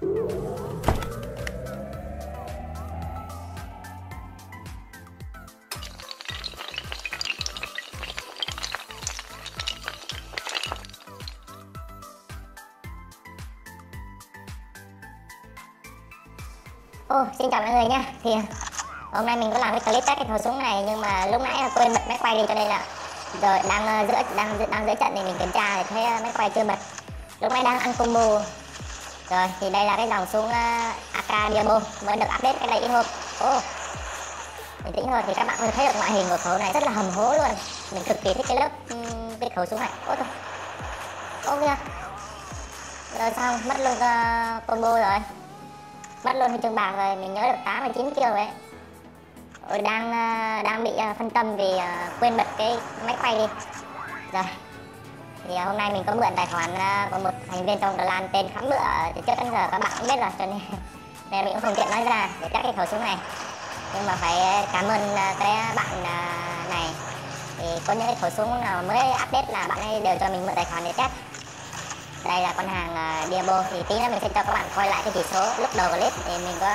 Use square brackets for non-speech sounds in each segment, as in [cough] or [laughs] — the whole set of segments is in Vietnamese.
Ô, xin chào mọi người nha. Thì hôm nay mình có làm cái clip test cái khẩu súng này Nhưng mà lúc nãy là quên bật máy quay đi cho nên là Rồi đang ờ, giữa đang đang giữa trận thì mình kiểm tra thì thấy ờ, máy quay chưa bật. Lúc nãy đang ăn combo. Rồi thì đây là cái dòng súng uh, AK Diablo Mới được update cái đây ít hôm Ô Bình tĩnh thôi thì các bạn có thể thấy được ngoại hình của khẩu này rất là hầm hố luôn. Mình cực kỳ thích cái lớp um, cái khẩu súng này. Ô thôi. Ô kìa. Rồi xong mất luôn uh, combo rồi. Mất luôn huy chương bạc rồi mình nhớ được 8 và 9 kill đấy Ôi, đang uh, đang bị uh, phân tâm vì uh, quên bật cái máy quay đi. Rồi thì à, hôm nay mình có mượn tài khoản à, của một thành viên trong clan tên khắm bựa à, từ trước đến giờ các bạn cũng biết rồi, cho nên [laughs] nên mình cũng không tiện nói ra để chắc cái khẩu súng này. Nhưng mà phải cảm ơn cái bạn này. Thì có những cái khẩu súng nào mới update là bạn ấy đều cho mình mượn tài khoản để test. Đây là con hàng Diablo, thì tí nữa mình sẽ cho các bạn coi lại cái chỉ số lúc đầu clip thì mình có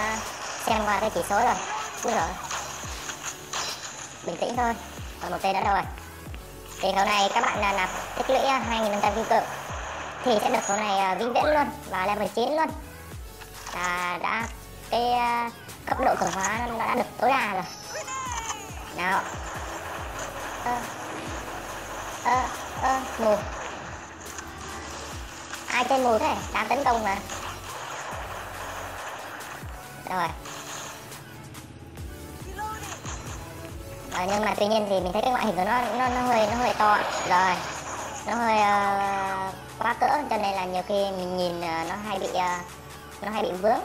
xem qua cái chỉ số rồi. Úi rồi bình tĩnh thôi, còn một tên đã đâu rồi thì số này các bạn là nạp tích lũy 2.500 kim cự thì sẽ được số này uh, à, vĩnh viễn luôn và level 9 luôn. Là đã cái à, cấp độ cường hóa nó đã được tối đa rồi. Nào. Ơ ơ ơ mù. Ai chơi mù thế? Đang tấn công mà. Rồi. Rồi nhưng mà tuy nhiên thì mình thấy cái ngoại hình của nó nó nó hơi nó hơi to rồi nó hơi uh, quá cỡ cho nên là nhiều khi mình nhìn uh, nó hay bị uh, nó hay bị vướng.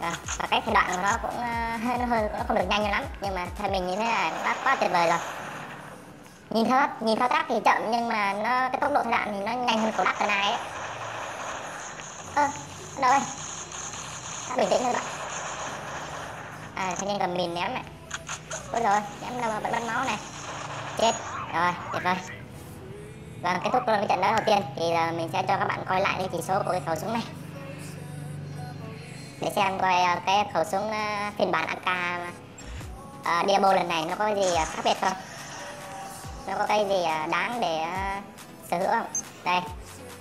Rồi, và cái thời đoạn của nó cũng uh, [laughs] nó hơi nó không được nhanh lắm nhưng mà theo mình như thế là đã quá tuyệt vời rồi. Nhìn thao nhìn thao tác thì chậm nhưng mà nó cái tốc độ thời đoạn thì nó nhanh hơn của đắt này ấy. Ơ à, đâu ơi bình tĩnh thôi bạn. À thanh niên cầm mìn ném này ôi rồi em nằm bật bắn máu này. Chết. Rồi tuyệt vời. Và kết thúc cái trận đấu đầu tiên thì là mình sẽ cho các bạn coi lại cái chỉ số của cái khẩu súng này. Để xem coi ờ, cái khẩu súng ờ, phiên bản AK uh, ờ, Diablo lần này nó có gì khác biệt không? Nó có cái gì đáng để sở hữu không? Đây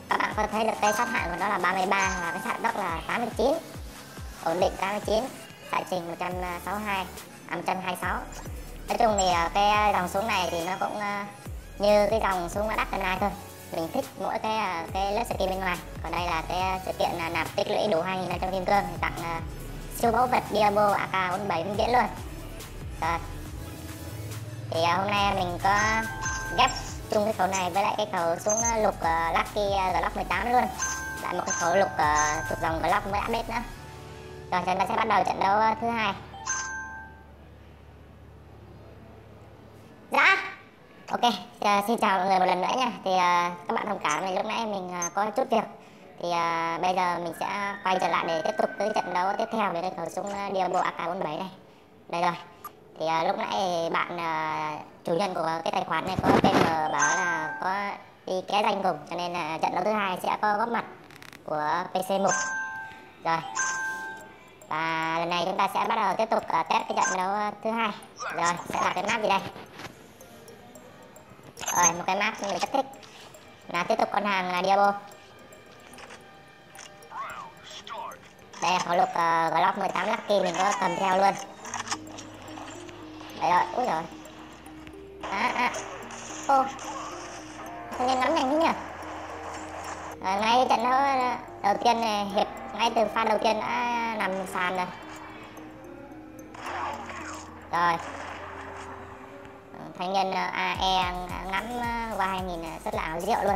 các bạn có thấy được cái sát hạn của nó là 33 và cái sát tốc là 89 ổn định 89 xạ trình 162 âm chân 26 nói chung thì ờ, cái dòng súng này thì nó cũng ờ, như cái dòng súng đắt này thôi. Mình thích mỗi cái ờ, cái lớp skin bên ngoài. Còn đây là cái sự kiện là nạp tích lũy đủ 2.500 kim cương thì tặng siêu báu vật Diablo AK47 vĩnh viễn luôn. Rồi. Thì hôm nay mình có ghép chung cái khẩu này với lại cái khẩu súng lục uh, Lucky Glock 18 luôn. Lại một cái khẩu lục thuộc dòng Glock mới update nữa. Rồi chúng ta sẽ bắt đầu trận đấu thứ hai. Ok uh, xin chào mọi người một lần nữa nha. Thì uh, các bạn thông cảm vì lúc nãy mình uh, có chút việc. Thì uh, bây giờ mình sẽ quay trở lại để tiếp tục cái trận đấu tiếp theo với cái khẩu súng uh, Diablo AK47 này. Đây rồi. Thì uh, lúc nãy bạn uh, chủ nhân của cái tài khoản này có tên bảo là có đi ké danh cùng cho nên là trận đấu thứ hai sẽ có góp mặt của PC1. rồi. Và lần này chúng ta sẽ bắt đầu tiếp tục uh, test cái trận đấu thứ hai. Rồi sẽ là cái map gì đây? Rồi một cái map mình rất thích. Là tiếp tục con hàng Diablo. Đây là khẩu lục uh, Glock 18 Lucky mình có cầm theo luôn. Đấy rồi úi rồi à à. Ô. Thanh niên ngắm nhanh thế nhỉ? À, ngay trận đấu ờ, đầu tiên này hiệp ngay từ pha đầu tiên đã nằm sàn rồi. Rồi thanh niên ờ, AE ờ, ngắm ờ, qua 2000 rất là ảo diệu luôn.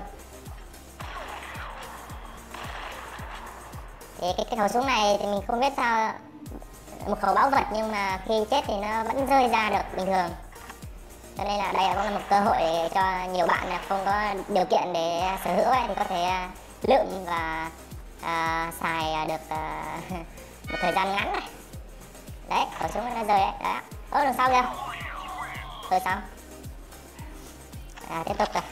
Thì cái, cái khẩu súng này thì mình không biết sao một khẩu báu vật nhưng mà khi chết thì nó vẫn rơi ra được bình thường. Cho nên là đây cũng là một cơ hội để cho nhiều bạn không có điều kiện để sở hữu thì có thể lượm và à, xài được à, [laughs] một thời gian ngắn này. Đấy khẩu súng nó rơi đấy. Đó. Ơ đằng sau kìa. Rồi xong à, tiếp tục rồi.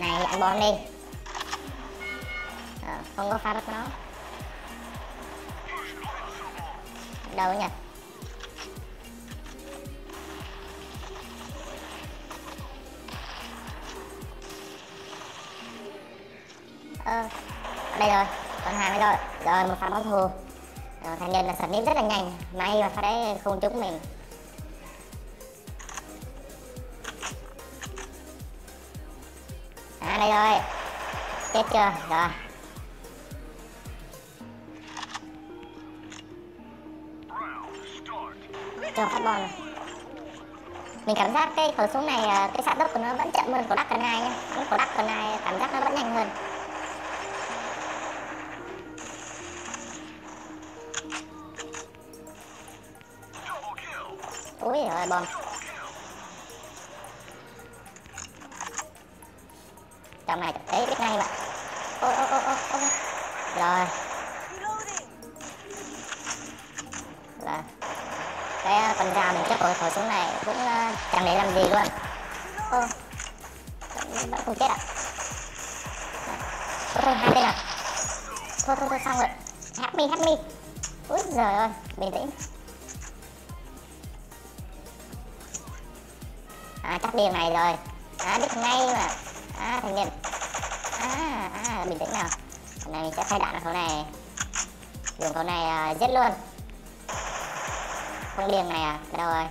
Này ăn bom đi. À, không có pha được nó. Đâu nhỉ? Ờ đây rồi. Còn hai mươi rồi rồi một pha báo thù. Ờ, rồi, thanh niên là sập nếp rất là nhanh. May mà pha đấy không trúng mình. À đây rồi. Chết chưa? Rồi. Cho phát bom này mình cảm giác cái khẩu súng này à, cái xạ tốc của nó vẫn chậm hơn của đắc cần ai nhá. Bắn của đắc cần ai cảm giác nó vẫn nhanh hơn. Ui, rồi, bom. Trong này đấy biết ngay bạn. Ô ô ô ô ô rồi. Là cái à, con dao mình chắc hồi hồi xuống này cũng uh, chẳng để làm gì luôn. Ô vẫn không chết à? Thôi thôi hai tên à? Thôi thôi thôi xong rồi. Happy happy help me. Úi giời ơi bình tĩnh. À chắc điên này rồi. À biết ngay mà. À thành niên bình tĩnh nào. Hôm nay mình sẽ thay đạn ở khẩu này. Dùng khẩu này uh, giết luôn. Không điên này à? Đâu rồi.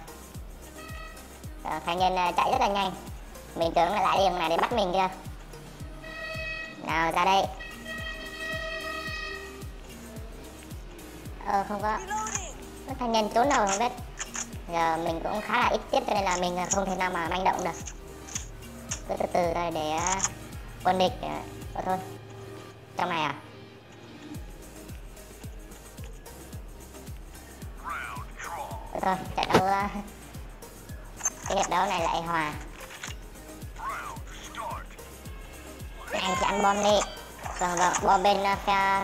À, thanh niên uh, chạy rất là nhanh. Mình tưởng là lại điên này để bắt mình kia. Nào ra đây. Ờ không có. Thanh niên trốn đâu không biết. Giờ mình cũng khá là ít tiếp cho nên là mình không thể nào mà manh động được. Cứ từ từ thôi để à, quân địch à, uh, thôi trong này à? Được thôi trận đấu ờ, cái hiệp đấu này lại hòa. Anh sẽ ăn bom đi. Vâng vâng bom bên ờ,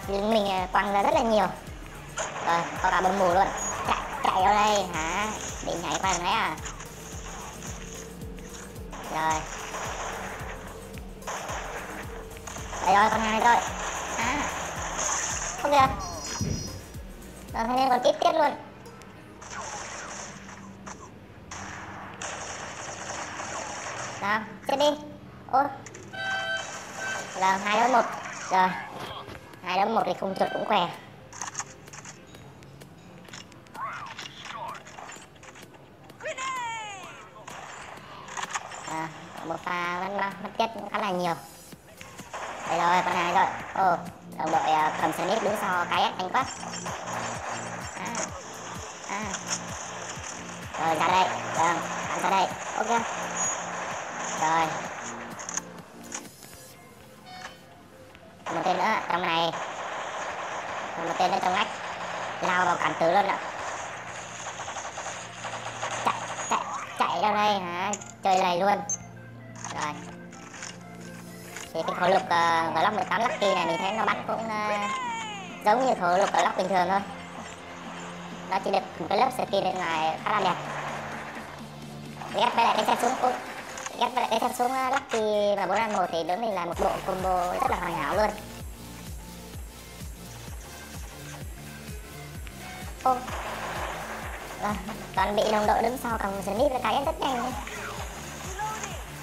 phía lính mình ờ, quăng ra rất là nhiều. Rồi có cả bom mù luôn. Chạy chạy vào đây. Hả? Định nhảy qua đấy à? Rồi. Đấy rồi con hai rồi à không được. Rồi thế nên còn tiếp tiếp luôn. Nào chết đi. Ôi Rồi, hai đấu một. Rồi hai đấu một thì không chuột cũng khỏe. À, một pha vẫn mất chết cũng khá là nhiều rồi con hai rồi. Ồ đồng đội uh, cầm snip đứng sau cái anh quá Lucky này mình thấy nó bắn cũng uh, giống như khẩu lục ở lóc bình thường thôi. Nó chỉ được một cái lớp skin bên ngoài khá là đẹp. Ghép với lại cái xe súng cũng ghép với lại cái xe súng ờ, uh, Lucky và 451 thì đúng là một bộ combo rất là hoàn hảo luôn. Ô. À, toàn bị đồng đội đứng sau cầm snip với cái rất nhanh. luôn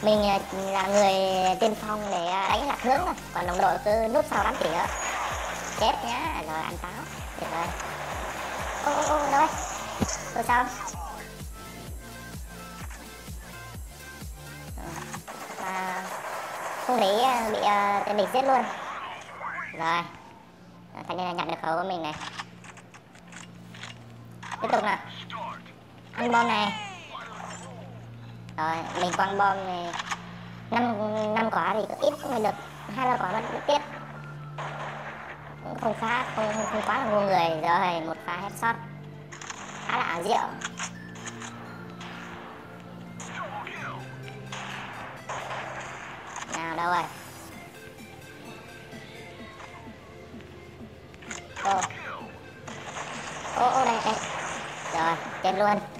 mình ờ, là người tiên phong để ờ, đánh lạc hướng thôi. Còn đồng đội cứ núp sau đám tỉa chết nhá rồi ăn táo. Tuyệt vời ô ô ô đâu tôi sao? À, không để ờ, bị uh, tên địch giết luôn. Rồi. Thành nên là nhận được khẩu của mình này. Tiếp tục nào. Ăn bom này rồi mình quăng bom này. Năm năm quả thì ít mới được. Hai ba quả vẫn tiếp không phá không, không, không quá là ngu người. Rồi một pha headshot. Khá là ảo diệu. Nào đâu rồi? Ô. Ô ô đây đây. Rồi chết luôn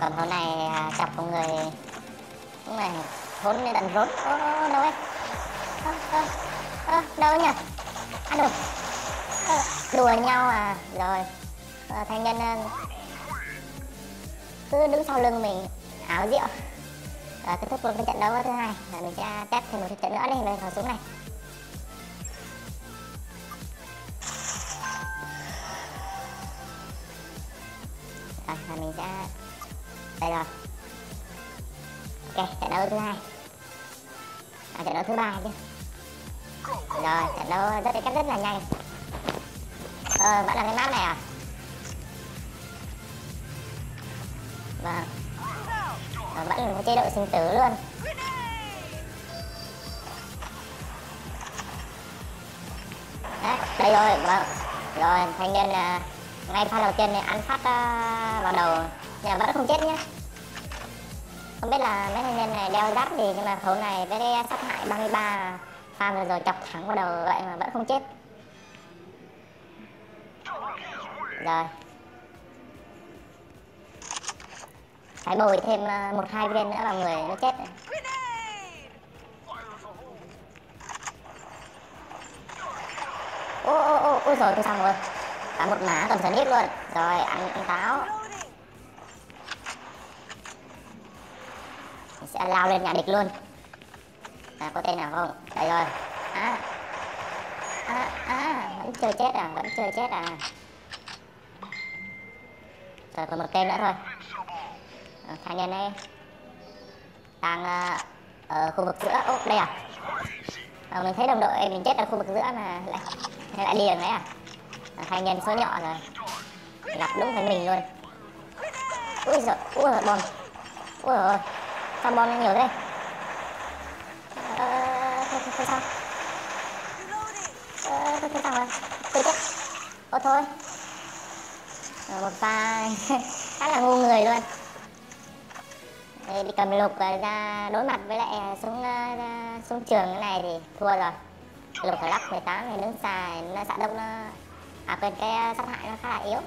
còn hôm nay gặp chọc người cũng này trốn nên đần rốn ô, ô, đâu ấy? Đâu nhỉ? À, Ăn được đùa nhau à? Rồi. À, thanh niên cứ đứng sau lưng mình áo rượu à, kết thúc luôn cái trận đấu thứ hai. Là mình sẽ test thêm một trận nữa đây về khẩu súng này. Rồi và mình sẽ đây rồi ok trận đấu thứ hai. À, trận đấu thứ ba chứ. Rồi trận đấu rất cách rất là nhanh. Ờ vẫn là cái map này à? Vâng. Ờ, vẫn là một chế độ sinh tử luôn. Đấy, đây rồi vâng. Rồi thanh niên là ngay pha đầu tiên này ăn phát uh, vào đầu. Nhà vẫn không chết nhá. Không biết là mấy thanh niên này đeo giáp gì nhưng mà khẩu này với cái sát hại 33 pha vừa rồi chọc thẳng vào đầu vậy mà vẫn không chết. Rồi. Phải bồi thêm ờ, một hai viên nữa vào người nó chết. Ô ô ô ôi rồi tôi xong rồi cả một mã cầm sniper luôn. Rồi ăn, ăn táo Mình sẽ lao lên nhà địch luôn. À, có tên nào không? Đây rồi. À à à vẫn chưa chết à vẫn chưa chết à. Rồi còn một tên nữa thôi. À, thanh niên này. Đang uh, ở khu vực giữa. Ô đây à. À, mình thấy đồng đội mình chết ở khu vực giữa mà lại lại đi được đấy à thanh nhân số nhỏ rồi. Gặp đúng với mình luôn. Ui giời ui giời bom ui giời sao bom nhiều thế? Ờ thôi, thôi, thôi sao. Ờ thôi, thôi sao rồi. Tôi chết. Ô thôi. Rồi, một pha [laughs] khá là ngu người luôn. Đi cầm lục ra đối mặt với lại súng xuống à, súng trường cái này thì thua rồi. Lục phải lắp 18 thì đứng xa nó xạ đông nó à quên cái ờ, sát hại nó khá là yếu.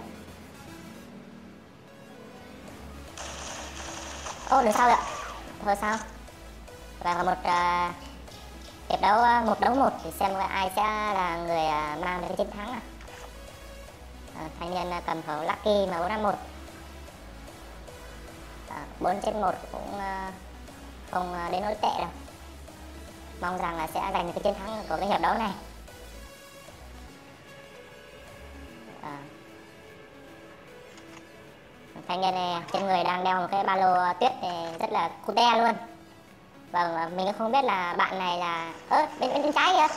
Ô được sao vậy? Thôi sao? Và một uh, hiệp đấu uh, một đấu một thì xem ai sẽ là người uh, mang đến chiến thắng à. uh, thanh niên uh, cầm khẩu lucky mà bốn năm một. Bốn trên một cũng uh, không uh, đến nỗi tệ đâu. Mong rằng là sẽ giành được cái chiến thắng của cái hiệp đấu này. Thanh niên này trên người đang đeo một cái ba lô tuyết này rất là cute luôn. Vâng mình cũng không biết là bạn này là ơ bên bên, bên trái kìa.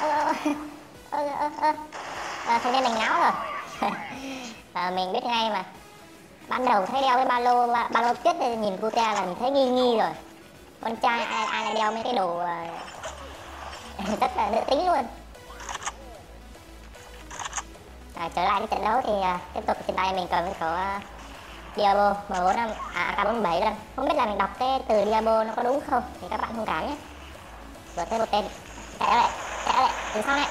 Ơ ơ ơ ơ ơ à, thanh niên này ngáo rồi. [laughs] À, mình biết ngay mà. Ban đầu thấy đeo cái ba lô ba, ba lô tuyết nhìn cute là mình thấy nghi nghi rồi. Con trai ai ai lại đeo mấy cái đồ à, [laughs] rất là nữ tính luôn à, trở lại cái trận đấu thì à, tiếp tục trên tay mình cầm cái khẩu uh, Diablo M4 à AK47 luôn không biết là mình đọc cái từ Diablo nó có đúng không? Thì các bạn thông cảm nhé. Vừa thêm một tên. Chạy lại chạy lại từ sau này.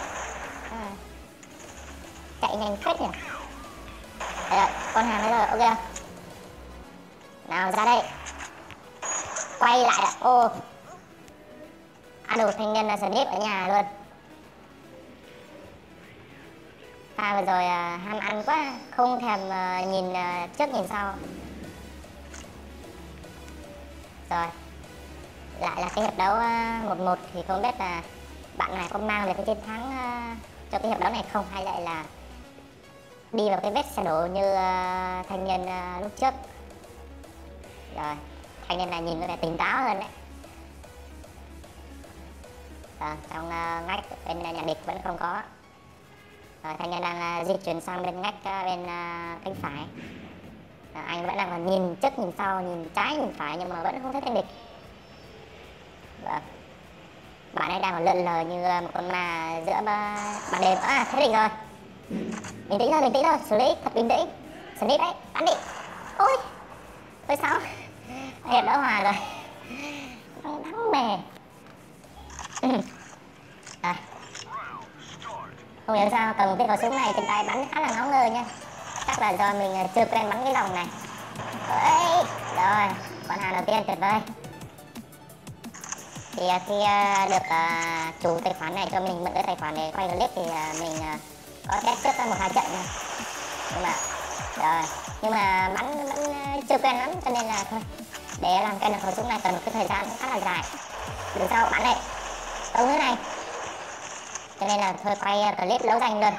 À. chạy nhanh phết nhỉ. Đấy con hàng đấy rồi ok nào ra đây. Quay lại ạ ô. Ăn đồ thanh niên là snip ở nhà luôn. À vừa rồi à, ham ăn quá không thèm à, nhìn à, trước nhìn sau. Rồi lại là cái hiệp đấu à, một một thì không biết là bạn này có mang về cái chiến thắng à, cho cái hiệp đấu này không? Hay lại là đi vào cái vết xe đổ như à, thanh niên lúc trước? Rồi thanh niên này nhìn có vẻ tỉnh táo hơn đấy. À, trong uh, ngách bên nhà địch vẫn không có. Ờ, rồi thanh niên đang uh, di chuyển sang bên ngách uh, bên uh, cánh phải. À, anh vẫn đang còn nhìn trước nhìn sau nhìn trái nhìn phải nhưng mà vẫn không thấy tên địch. Vâng. Bạn ấy đang còn lượn lờ như một con ma giữa ban đêm. À thấy địch rồi. Bình tĩnh thôi bình tĩnh thôi. Xử lý thật bình tĩnh. Xử lý đấy bắn đi. Ôi tôi sao? [laughs] Hiệp đã hòa rồi. Thắng mè. [laughs] không hiểu sao cầm cái khẩu súng này trên tay bắn khá là nóng người nha. Chắc là do mình ờ, chưa quen bắn cái dòng này. Ê, rồi con hàng đầu tiên tuyệt vời. Thì ờ, khi ờ, được chủ tài khoản này cho mình mượn cái tài khoản để quay clip thì mình à, có test trước một hai trận này nhưng mà rồi nhưng mà bắn vẫn chưa quen lắm cho nên là thôi. Để làm quen được khẩu súng này cần một cái thời gian khá là dài. Đường sau bắn này tông thế này cho nên là thôi quay ờ, clip đấu danh luôn.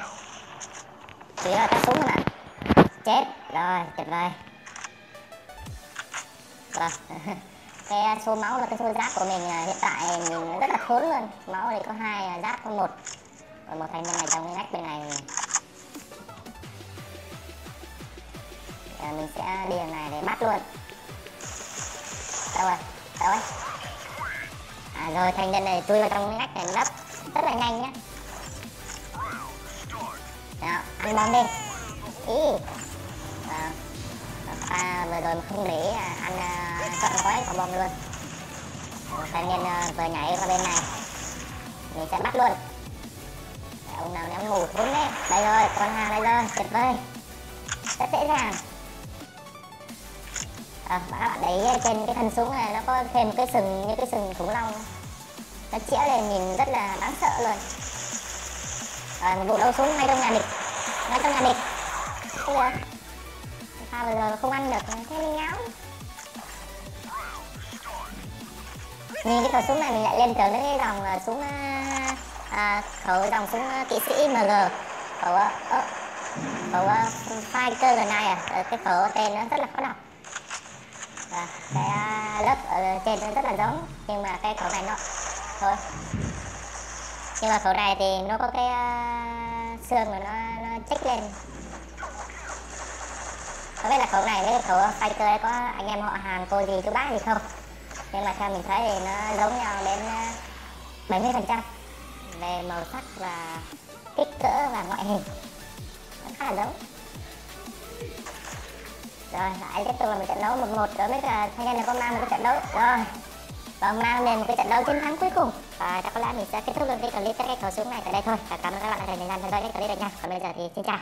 Chủ yếu là ta súng các bạn. Chết. Rồi tuyệt vời. Vâng [laughs] cái ờ, số máu và cái số giáp của mình ờ, hiện tại mình rất là khốn luôn. Máu thì có hai giáp có một. Còn một thành bên này trong cái ngách bên này. À, mình sẽ đi đường này để bắt luôn. Đâu rồi? Đâu rồi à rồi thành nhân này chui vào trong cái ngách này lấp rất là nhanh nhá. Đó ăn bom đi. Ý. À, à, vừa rồi mà không để à, ăn à, trọn gói quả bom luôn. Thanh niên à, vừa nhảy qua bên này. Mình sẽ bắt luôn. Ông nào ném ngủ thốn đấy. Đây rồi con hàng đây rồi tuyệt vời. Rất dễ dàng. À, các bạn đấy trên cái thân súng này nó có thêm cái sừng như cái sừng khủng long. Nó chĩa lên nhìn rất là sợ luôn rồi một vụ đấu súng ngay trong nhà địch. Ngay trong nhà địch. Không được sao bây giờ không ăn được thế mình ngáo nhìn cái khẩu súng này mình lại lên tưởng đến cái dòng ờ, súng ờ, à, khẩu dòng súng à, kỵ sĩ MG khẩu uh, khẩu uh, fighter lần này à? Cái khẩu tên nó rất là khó đọc. Và cái uh, lớp ở trên nó rất là giống nhưng mà cái khẩu này nó thôi nhưng mà khẩu này thì nó có cái uh, xương mà nó nó chích lên. Không biết là khẩu này với khẩu fighter ấy có anh em họ hàng cô gì chú bác gì không? Nhưng mà theo mình thấy thì nó giống nhau đến ờ, bảy 70 phần trăm. Về màu sắc và kích cỡ và ngoại hình nó khá là giống. Rồi lại tiếp tục là một trận đấu một một. Đối với cả thanh niên là con mang một cái trận đấu. Rồi và mang đến một cái trận đấu chiến thắng cuối cùng. Và chắc có lẽ mình sẽ kết thúc luôn cái clip cái cầu súng này tại đây thôi. Và cảm ơn các bạn đã dành thời gian theo dõi cái clip này nha. Còn bây giờ thì xin chào.